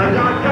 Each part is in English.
I'm not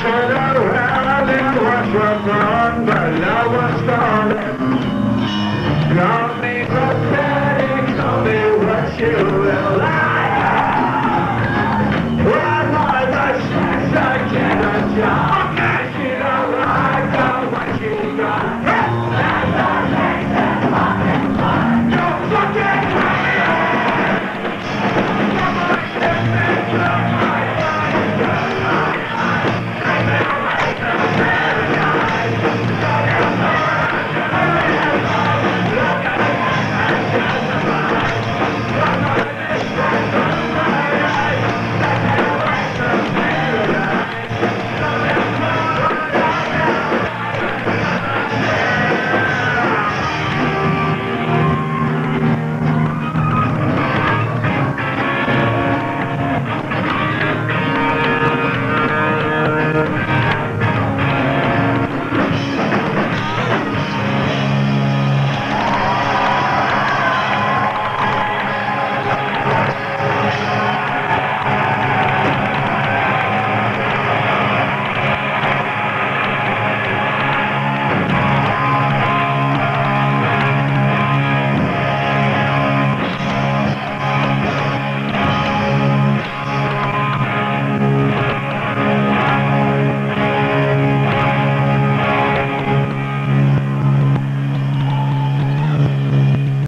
turn around and watch what wrong, but I was gone. Gone